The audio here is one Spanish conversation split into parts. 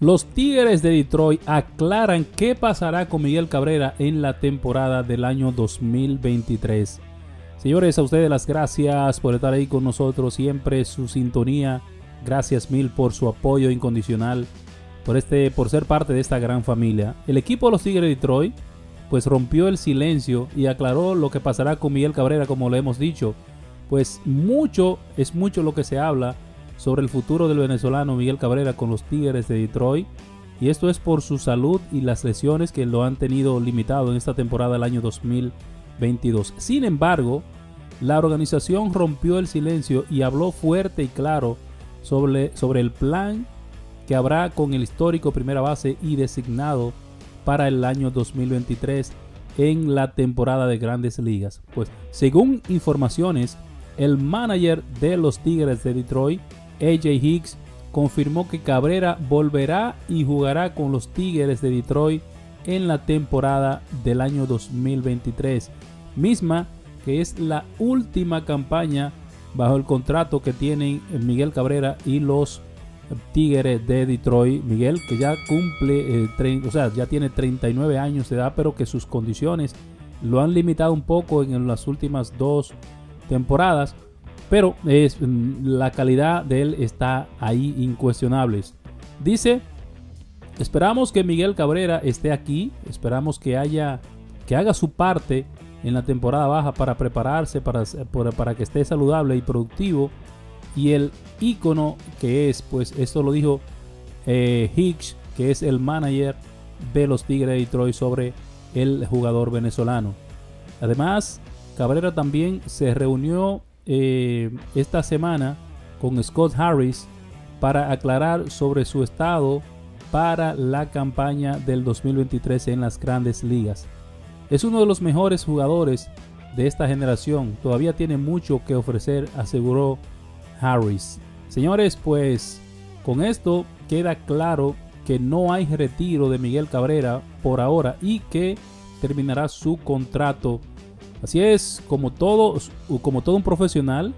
Los Tigres de Detroit aclaran qué pasará con Miguel Cabrera en la temporada del año 2023. Señores, a ustedes las gracias por estar ahí con nosotros, siempre su sintonía. Gracias mil por su apoyo incondicional, por este, por ser parte de esta gran familia. El equipo de los Tigres de Detroit, pues rompió el silencio y aclaró lo que pasará con Miguel Cabrera, como lo hemos dicho. Pues mucho, es mucho lo que se habla sobre el futuro del venezolano Miguel Cabrera con los Tigres de Detroit. Y esto es por su salud y las lesiones que lo han tenido limitado en esta temporada del año 2022. Sin embargo, la organización rompió el silencio y habló fuerte y claro sobre, sobre el plan que habrá con el histórico primera base y designado para el año 2023 en la temporada de grandes ligas. Pues según informaciones, el manager de los Tigres de Detroit AJ Hicks confirmó que Cabrera volverá y jugará con los Tigres de Detroit en la temporada del año 2023, misma que es la última campaña bajo el contrato que tienen Miguel Cabrera y los Tigres de Detroit. Miguel que ya cumple, eh, o sea, ya tiene 39 años de edad, pero que sus condiciones lo han limitado un poco en las últimas dos temporadas. Pero es, mm, la calidad de él está ahí incuestionable. Dice, esperamos que Miguel Cabrera esté aquí, esperamos que haya que haga su parte en la temporada baja para prepararse, para, para que esté saludable y productivo. Y el icono que es, pues esto lo dijo eh, Hicks, que es el manager de los Tigres de Detroit sobre el jugador venezolano. Además, Cabrera también se reunió eh, esta semana con Scott Harris para aclarar sobre su estado para la campaña del 2023 en las grandes ligas. Es uno de los mejores jugadores de esta generación, todavía tiene mucho que ofrecer, aseguró Harris. Señores, pues con esto queda claro que no hay retiro de Miguel Cabrera por ahora y que terminará su contrato Así es, como todo, como todo un profesional,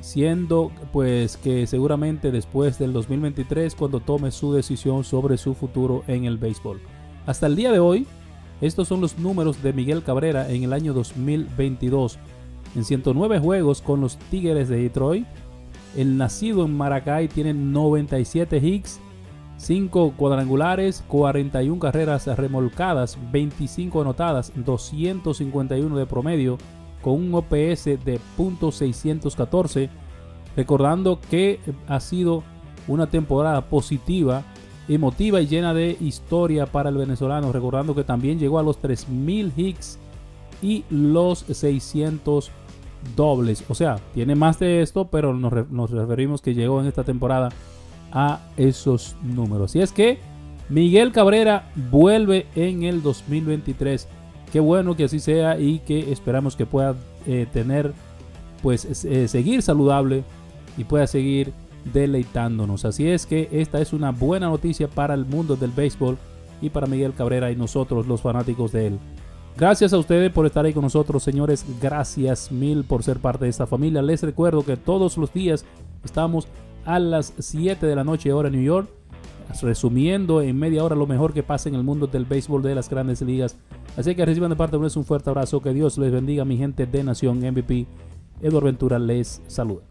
siendo pues que seguramente después del 2023 cuando tome su decisión sobre su futuro en el béisbol. Hasta el día de hoy, estos son los números de Miguel Cabrera en el año 2022. En 109 juegos con los Tigres de Detroit, el nacido en Maracay tiene 97 hits, 5 cuadrangulares, 41 carreras remolcadas, 25 anotadas, 251 de promedio, con un OPS de .614. Recordando que ha sido una temporada positiva, emotiva y llena de historia para el venezolano. Recordando que también llegó a los 3000 hits y los 600 dobles. O sea, tiene más de esto, pero nos, nos referimos que llegó en esta temporada a esos números. Y es que Miguel Cabrera vuelve en el 2023. Qué bueno que así sea y que esperamos que pueda eh, tener, pues eh, seguir saludable y pueda seguir deleitándonos. Así es que esta es una buena noticia para el mundo del béisbol y para Miguel Cabrera y nosotros los fanáticos de él. Gracias a ustedes por estar ahí con nosotros, señores. Gracias mil por ser parte de esta familia. Les recuerdo que todos los días estamos a las 7 de la noche hora New York. Resumiendo en media hora lo mejor que pasa en el mundo del béisbol de las grandes ligas. Así que reciban de parte de ustedes un fuerte abrazo. Que Dios les bendiga, mi gente de Nación MVP. Eduardo Ventura les saluda.